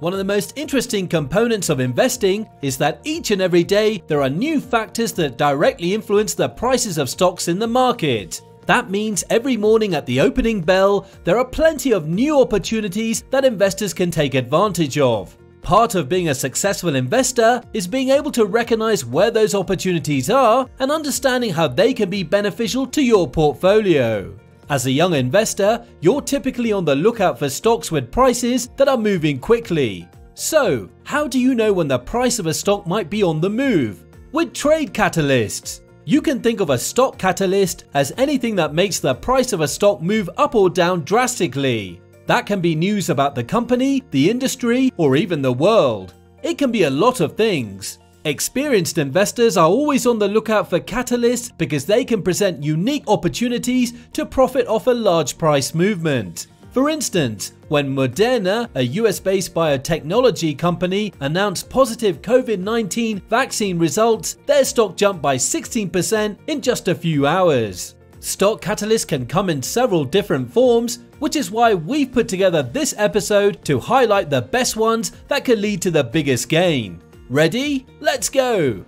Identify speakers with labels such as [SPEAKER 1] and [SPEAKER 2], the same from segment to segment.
[SPEAKER 1] One of the most interesting components of investing is that each and every day there are new factors that directly influence the prices of stocks in the market. That means every morning at the opening bell, there are plenty of new opportunities that investors can take advantage of. Part of being a successful investor is being able to recognize where those opportunities are and understanding how they can be beneficial to your portfolio. As a young investor, you're typically on the lookout for stocks with prices that are moving quickly. So, how do you know when the price of a stock might be on the move? With trade catalysts. You can think of a stock catalyst as anything that makes the price of a stock move up or down drastically. That can be news about the company, the industry, or even the world. It can be a lot of things. Experienced investors are always on the lookout for catalysts because they can present unique opportunities to profit off a large price movement. For instance, when Moderna, a US based biotechnology company, announced positive COVID 19 vaccine results, their stock jumped by 16% in just a few hours. Stock catalysts can come in several different forms, which is why we've put together this episode to highlight the best ones that can lead to the biggest gain. Ready? Let's go!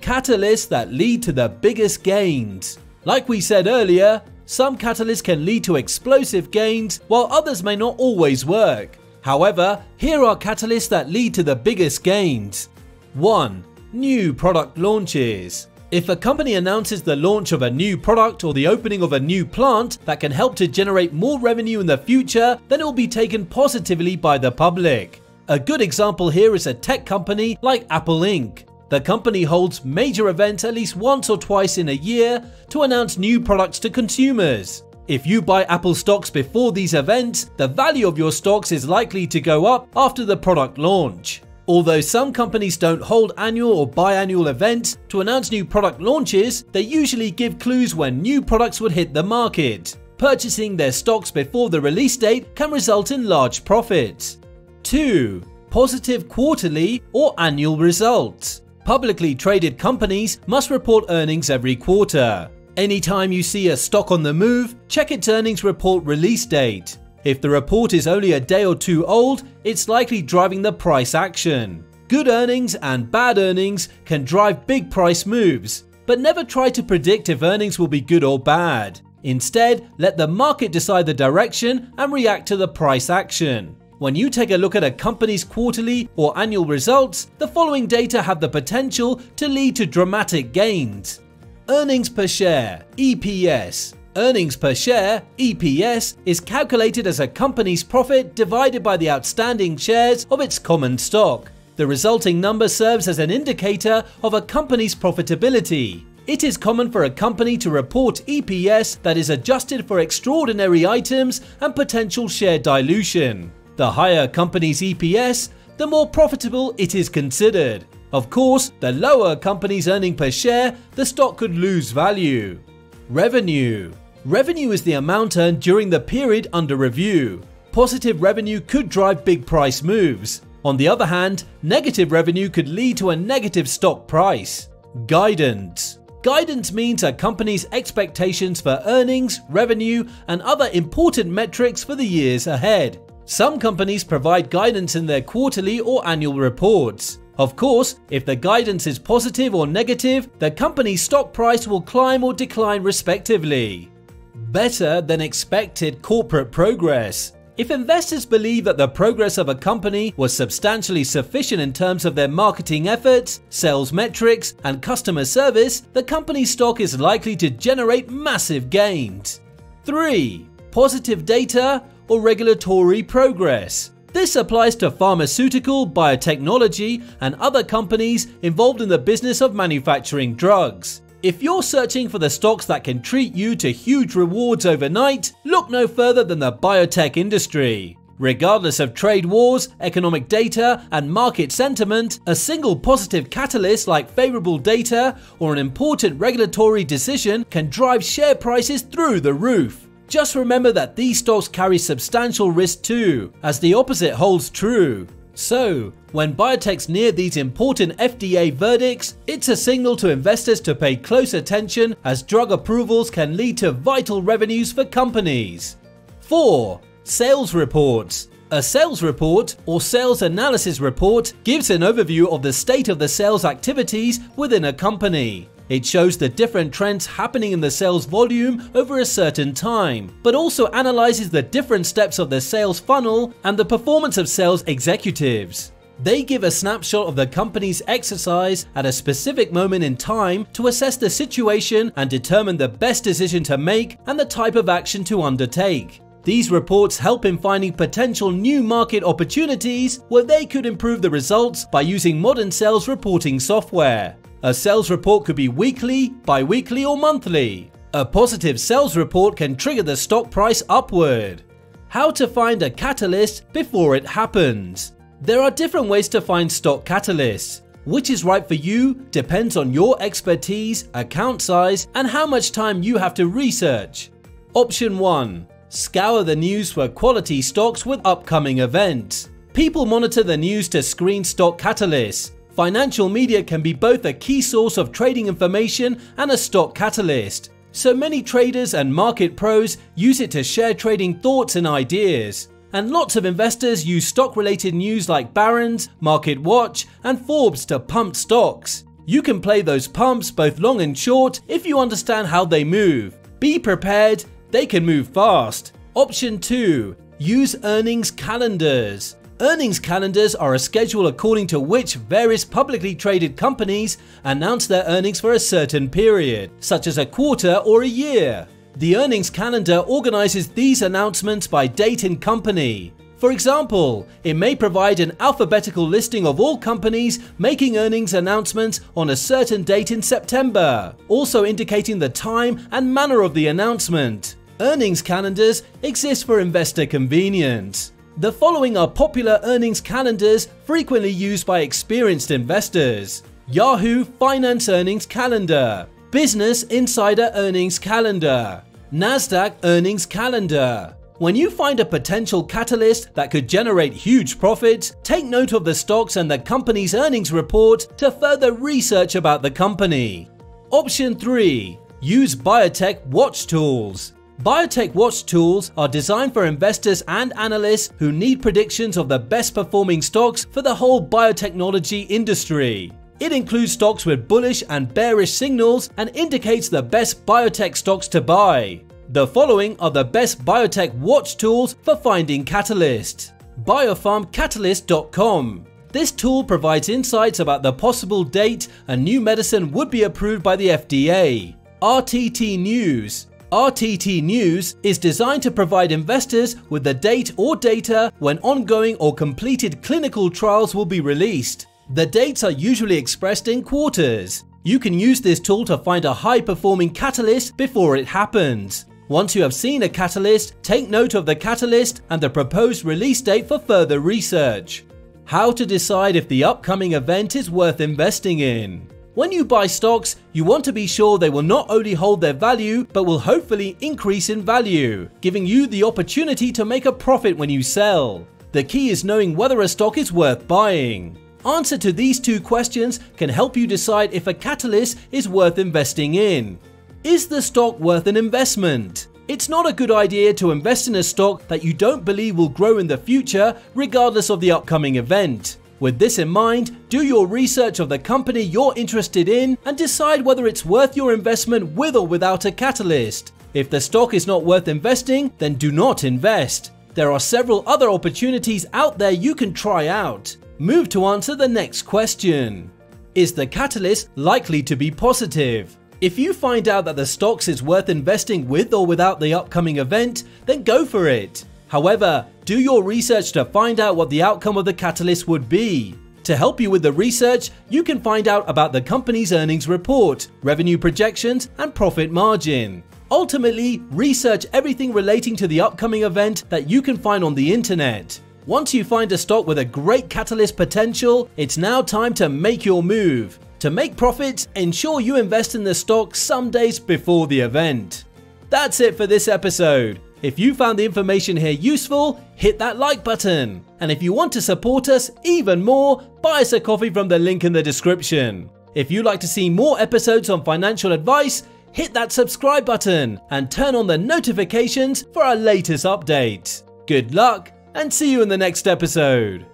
[SPEAKER 1] Catalysts that lead to the biggest gains. Like we said earlier, some catalysts can lead to explosive gains, while others may not always work. However, here are catalysts that lead to the biggest gains. 1. New product launches. If a company announces the launch of a new product or the opening of a new plant that can help to generate more revenue in the future, then it will be taken positively by the public. A good example here is a tech company like Apple Inc. The company holds major events at least once or twice in a year to announce new products to consumers. If you buy Apple stocks before these events, the value of your stocks is likely to go up after the product launch. Although some companies don't hold annual or biannual events to announce new product launches, they usually give clues when new products would hit the market. Purchasing their stocks before the release date can result in large profits. 2. Positive quarterly or annual results. Publicly traded companies must report earnings every quarter. Anytime you see a stock on the move, check its earnings report release date. If the report is only a day or two old, it's likely driving the price action. Good earnings and bad earnings can drive big price moves, but never try to predict if earnings will be good or bad. Instead, let the market decide the direction and react to the price action. When you take a look at a company's quarterly or annual results, the following data have the potential to lead to dramatic gains. Earnings per share, EPS. Earnings per share, EPS, is calculated as a company's profit divided by the outstanding shares of its common stock. The resulting number serves as an indicator of a company's profitability. It is common for a company to report EPS that is adjusted for extraordinary items and potential share dilution. The higher a company's EPS, the more profitable it is considered. Of course, the lower a company's earning per share, the stock could lose value. Revenue. Revenue is the amount earned during the period under review. Positive revenue could drive big price moves. On the other hand, negative revenue could lead to a negative stock price. Guidance. Guidance means a company's expectations for earnings, revenue, and other important metrics for the years ahead. Some companies provide guidance in their quarterly or annual reports. Of course, if the guidance is positive or negative, the company's stock price will climb or decline respectively. Better than expected corporate progress. If investors believe that the progress of a company was substantially sufficient in terms of their marketing efforts, sales metrics, and customer service, the company's stock is likely to generate massive gains. 3. Positive data or regulatory progress. This applies to pharmaceutical, biotechnology, and other companies involved in the business of manufacturing drugs. If you're searching for the stocks that can treat you to huge rewards overnight, look no further than the biotech industry. Regardless of trade wars, economic data, and market sentiment, a single positive catalyst like favorable data or an important regulatory decision can drive share prices through the roof. Just remember that these stocks carry substantial risk too, as the opposite holds true. So, when biotechs near these important FDA verdicts, it's a signal to investors to pay close attention as drug approvals can lead to vital revenues for companies. 4. Sales reports. A sales report or sales analysis report gives an overview of the state of the sales activities within a company. It shows the different trends happening in the sales volume over a certain time, but also analyzes the different steps of the sales funnel and the performance of sales executives. They give a snapshot of the company's exercise at a specific moment in time to assess the situation and determine the best decision to make and the type of action to undertake. These reports help in finding potential new market opportunities where they could improve the results by using modern sales reporting software. A sales report could be weekly, bi-weekly or monthly. A positive sales report can trigger the stock price upward. How to find a catalyst before it happens. There are different ways to find stock catalysts. Which is right for you depends on your expertise, account size, and how much time you have to research. Option 1. Scour the news for quality stocks with upcoming events. People monitor the news to screen stock catalysts. Financial media can be both a key source of trading information and a stock catalyst. So many traders and market pros use it to share trading thoughts and ideas and lots of investors use stock related news like Barron's, Market Watch, and Forbes to pump stocks. You can play those pumps both long and short if you understand how they move. Be prepared, they can move fast. Option 2 Use earnings calendars. Earnings calendars are a schedule according to which various publicly traded companies announce their earnings for a certain period, such as a quarter or a year. The earnings calendar organizes these announcements by date and company. For example, it may provide an alphabetical listing of all companies making earnings announcements on a certain date in September, also indicating the time and manner of the announcement. Earnings calendars exist for investor convenience. The following are popular earnings calendars frequently used by experienced investors. Yahoo Finance Earnings Calendar, Business Insider Earnings Calendar, NASDAQ Earnings Calendar. When you find a potential catalyst that could generate huge profits, take note of the stocks and the company's earnings report to further research about the company. Option 3. Use Biotech Watch Tools. Biotech Watch Tools are designed for investors and analysts who need predictions of the best performing stocks for the whole biotechnology industry. It includes stocks with bullish and bearish signals and indicates the best biotech stocks to buy. The following are the best biotech watch tools for finding catalysts. Biopharmcatalyst.com This tool provides insights about the possible date a new medicine would be approved by the FDA. RTT News RTT News is designed to provide investors with the date or data when ongoing or completed clinical trials will be released. The dates are usually expressed in quarters. You can use this tool to find a high performing catalyst before it happens. Once you have seen a catalyst, take note of the catalyst and the proposed release date for further research. How to decide if the upcoming event is worth investing in. When you buy stocks, you want to be sure they will not only hold their value, but will hopefully increase in value, giving you the opportunity to make a profit when you sell. The key is knowing whether a stock is worth buying. Answer to these two questions can help you decide if a catalyst is worth investing in. Is the stock worth an investment? It's not a good idea to invest in a stock that you don't believe will grow in the future regardless of the upcoming event. With this in mind, do your research of the company you're interested in and decide whether it's worth your investment with or without a catalyst. If the stock is not worth investing, then do not invest. There are several other opportunities out there you can try out. Move to answer the next question. Is the catalyst likely to be positive? If you find out that the stocks is worth investing with or without the upcoming event, then go for it. However, do your research to find out what the outcome of the catalyst would be. To help you with the research, you can find out about the company's earnings report, revenue projections, and profit margin. Ultimately, research everything relating to the upcoming event that you can find on the internet. Once you find a stock with a great catalyst potential, it's now time to make your move. To make profits, ensure you invest in the stock some days before the event. That's it for this episode. If you found the information here useful, hit that like button. And if you want to support us even more, buy us a coffee from the link in the description. If you'd like to see more episodes on financial advice, hit that subscribe button and turn on the notifications for our latest update. Good luck and see you in the next episode.